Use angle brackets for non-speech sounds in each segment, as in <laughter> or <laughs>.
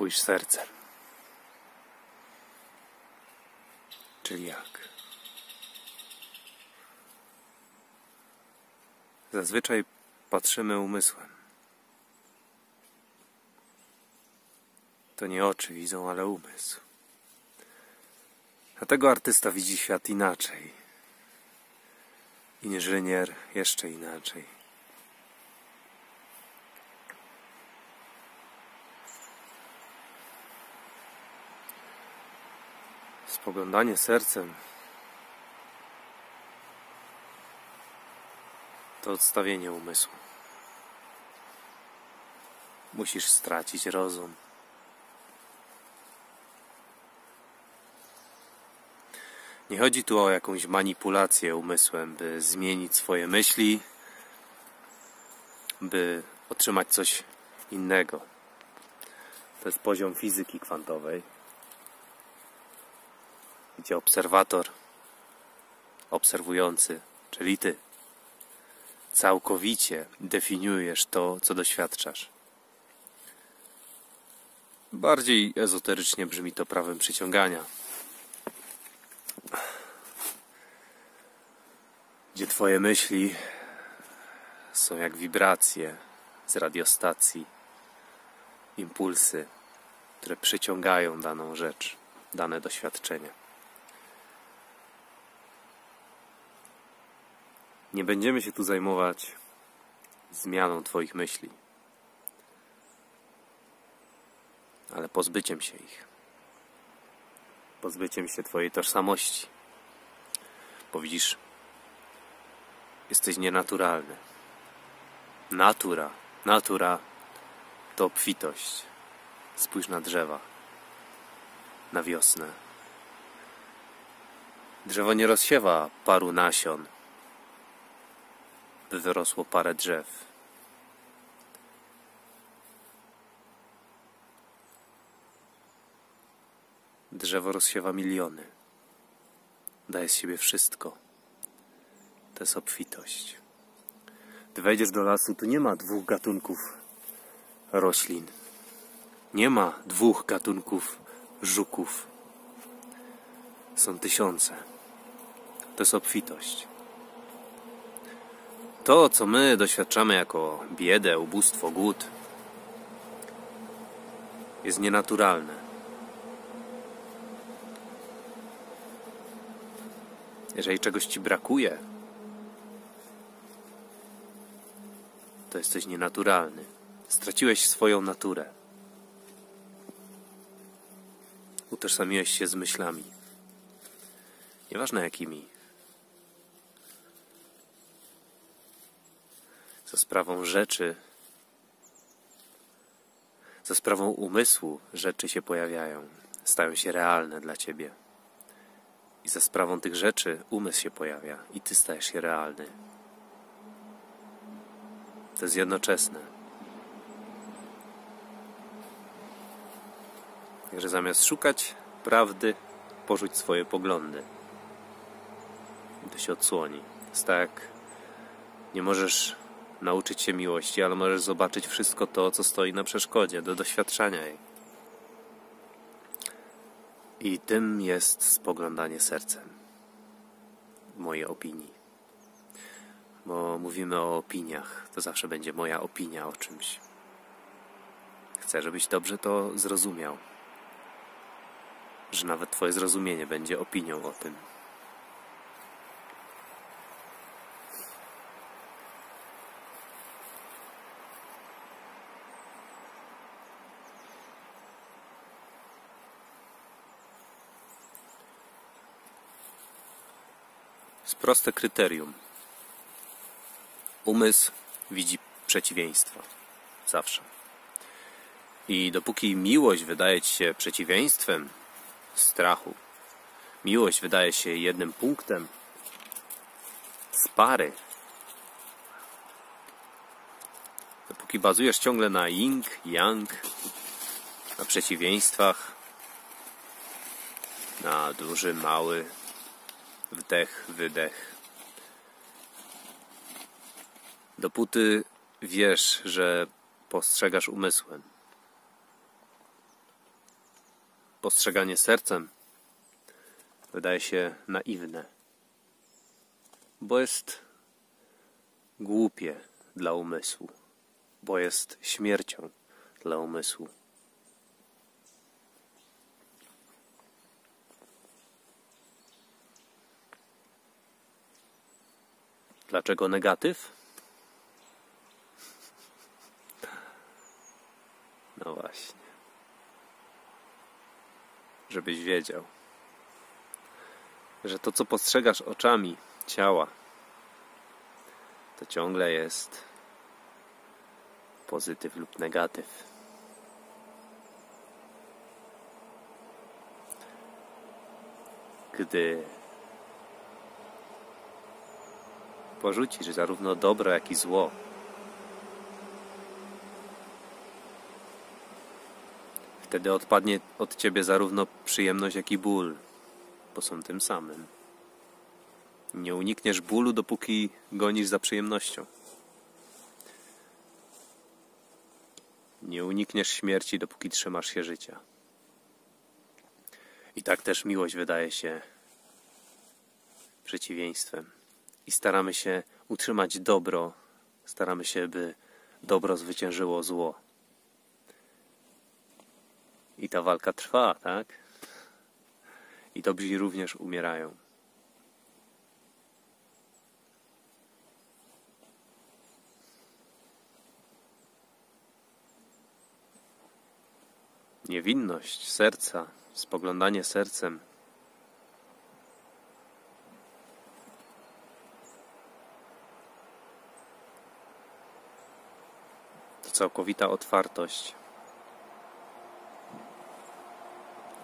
Spójrz sercem. Czyli jak? Zazwyczaj patrzymy umysłem. To nie oczy widzą, ale umysł. Dlatego artysta widzi świat inaczej. Inżynier jeszcze inaczej. Spoglądanie sercem to odstawienie umysłu. Musisz stracić rozum. Nie chodzi tu o jakąś manipulację umysłem, by zmienić swoje myśli, by otrzymać coś innego. To jest poziom fizyki kwantowej, gdzie obserwator, obserwujący, czyli ty, całkowicie definiujesz to, co doświadczasz. Bardziej ezoterycznie brzmi to prawem przyciągania. Gdzie twoje myśli są jak wibracje z radiostacji, impulsy, które przyciągają daną rzecz, dane doświadczenie. Nie będziemy się tu zajmować zmianą Twoich myśli, ale pozbyciem się ich, pozbyciem się Twojej tożsamości. Bo widzisz, jesteś nienaturalny. Natura, natura to obfitość. Spójrz na drzewa, na wiosnę. Drzewo nie rozsiewa paru nasion by wyrosło parę drzew. Drzewo rozsiewa miliony. Daje z siebie wszystko. To jest obfitość. Gdy wejdziesz do lasu, tu nie ma dwóch gatunków roślin. Nie ma dwóch gatunków żuków. Są tysiące. To jest obfitość. To, co my doświadczamy jako biedę, ubóstwo, głód, jest nienaturalne. Jeżeli czegoś ci brakuje, to jesteś nienaturalny. Straciłeś swoją naturę. Utożsamiłeś się z myślami. Nieważne jakimi. Za sprawą rzeczy, za sprawą umysłu rzeczy się pojawiają, stają się realne dla ciebie. I za sprawą tych rzeczy umysł się pojawia i ty stajesz się realny. To jest jednoczesne. Także zamiast szukać prawdy, porzuć swoje poglądy. I to się odsłoni. Jest tak, nie możesz nauczyć się miłości, ale możesz zobaczyć wszystko to, co stoi na przeszkodzie do doświadczania jej. I tym jest spoglądanie sercem, w mojej opinii. Bo mówimy o opiniach, to zawsze będzie moja opinia o czymś. Chcę, żebyś dobrze to zrozumiał, że nawet Twoje zrozumienie będzie opinią o tym. Jest proste kryterium. Umysł widzi przeciwieństwa. Zawsze. I dopóki miłość wydaje ci się przeciwieństwem strachu, miłość wydaje się jednym punktem z pary, dopóki bazujesz ciągle na yin, yang, na przeciwieństwach, na duży, mały, Wdech, wydech. Dopóty wiesz, że postrzegasz umysłem. postrzeganie sercem wydaje się naiwne, bo jest głupie dla umysłu, bo jest śmiercią dla umysłu. Dlaczego negatyw? No właśnie. Żebyś wiedział, że to, co postrzegasz oczami ciała, to ciągle jest pozytyw lub negatyw. Gdy porzucisz zarówno dobro, jak i zło, wtedy odpadnie od ciebie zarówno przyjemność, jak i ból, bo są tym samym. Nie unikniesz bólu, dopóki gonisz za przyjemnością. Nie unikniesz śmierci, dopóki trzymasz się życia. I tak też miłość wydaje się przeciwieństwem. I staramy się utrzymać dobro, staramy się, by dobro zwyciężyło zło. I ta walka trwa, tak? I dobrzy również umierają. Niewinność serca, spoglądanie sercem. Całkowita otwartość,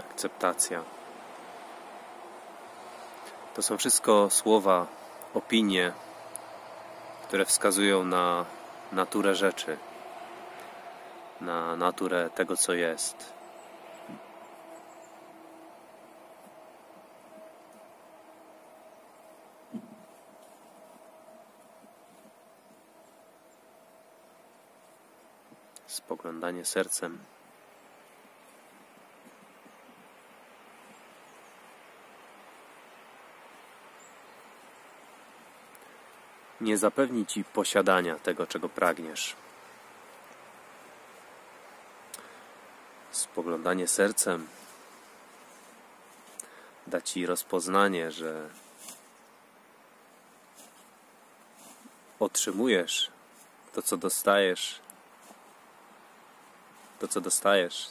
akceptacja. To są wszystko słowa, opinie, które wskazują na naturę rzeczy, na naturę tego, co jest. Spoglądanie sercem. Nie zapewni ci posiadania tego, czego pragniesz. Spoglądanie sercem da ci rozpoznanie, że otrzymujesz to, co dostajesz to, co dostajesz,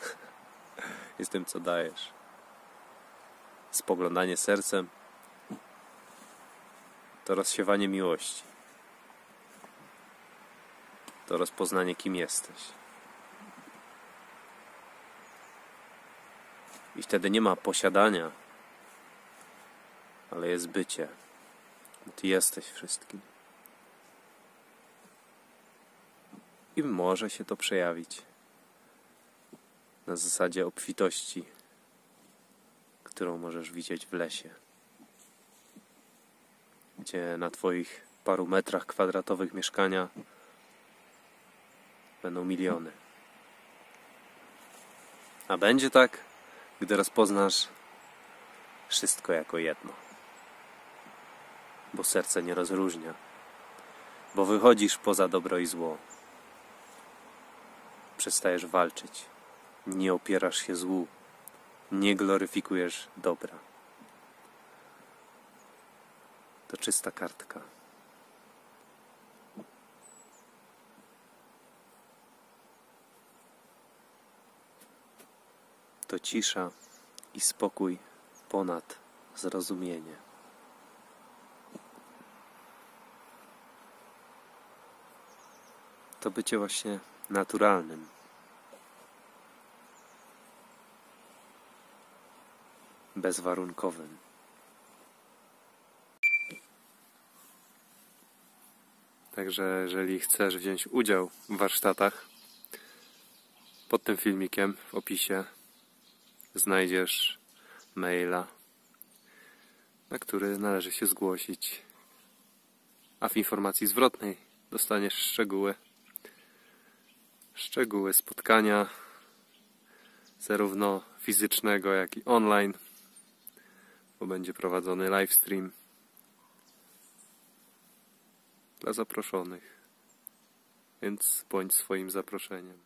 <laughs> jest tym, co dajesz. Spoglądanie sercem to rozsiewanie miłości. To rozpoznanie, kim jesteś. I wtedy nie ma posiadania, ale jest bycie. Ty jesteś wszystkim. I może się to przejawić na zasadzie obfitości, którą możesz widzieć w lesie, gdzie na Twoich paru metrach kwadratowych mieszkania będą miliony. A będzie tak, gdy rozpoznasz wszystko jako jedno. Bo serce nie rozróżnia, bo wychodzisz poza dobro i zło przestajesz walczyć, nie opierasz się złu, nie gloryfikujesz dobra. To czysta kartka. To cisza i spokój ponad zrozumienie. To bycie właśnie naturalnym. Bezwarunkowym. Także jeżeli chcesz wziąć udział w warsztatach, pod tym filmikiem w opisie znajdziesz maila, na który należy się zgłosić, a w informacji zwrotnej dostaniesz szczegóły. Szczegóły spotkania zarówno fizycznego, jak i online, bo będzie prowadzony livestream dla zaproszonych. Więc bądź swoim zaproszeniem.